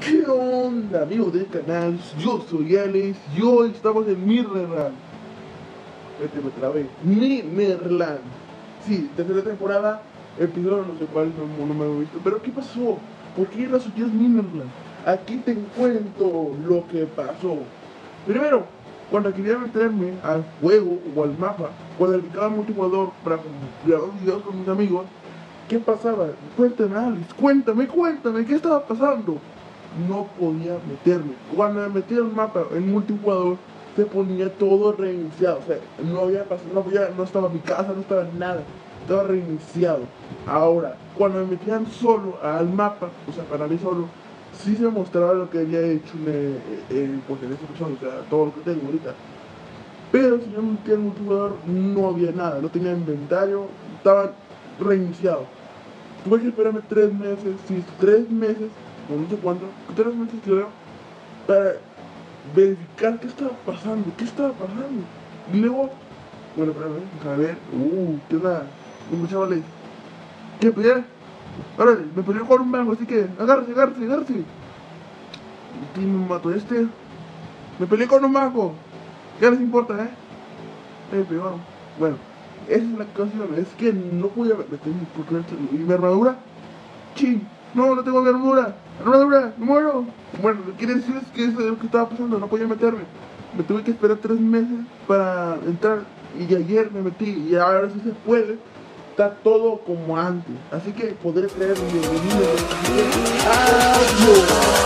¿Qué onda amigos del canal? Yo soy Alex y hoy estamos en Mirrorland Este me trabé Mirrorland Sí, tercera temporada Episodio no sé cuál, no, me he visto Pero ¿qué pasó? ¿Por qué resurgió Mirrorland? Aquí te cuento lo que pasó Primero, cuando quería meterme al juego o al mapa Cuando dedicaba multijugador para grabar videos con mis amigos ¿Qué pasaba? Cuéntame Alex, cuéntame, cuéntame, ¿qué estaba pasando? No podía meterme. Cuando me metí al mapa en multijugador, se ponía todo reiniciado. O sea, no había pasado, no, había, no estaba mi casa, no estaba nada. Estaba reiniciado. Ahora, cuando me metían solo al mapa, o sea, para mí solo, sí se mostraba lo que había hecho en, en, pues en esa persona, o sea, todo lo que tengo ahorita. Pero si yo me metía en multijugador, no había nada, no tenía inventario, estaba reiniciado. Tuve que esperarme tres meses, sí, tres meses no sé cuánto, tres meses creo, para verificar qué estaba pasando, qué estaba pasando. Y luego, bueno, para ver, uh, qué onda, un chavales, ¿qué pelear? Órale, me peleó con un mango, así que agárrese, agárrese, agárrese. Y me mató este. Me peleé con un mango. ¿Qué les importa, eh? Me pegaron. Bueno, esa es la cosa, es que no podía meter mi, mi armadura. Ching, no, no tengo mi armadura. Armadura, me muero. Bueno, quiere decir que eso es lo que estaba pasando, no podía meterme. Me tuve que esperar tres meses para entrar y ayer me metí y ahora sí se puede. Está todo como antes. Así que podré creer bienvenido. Adiós.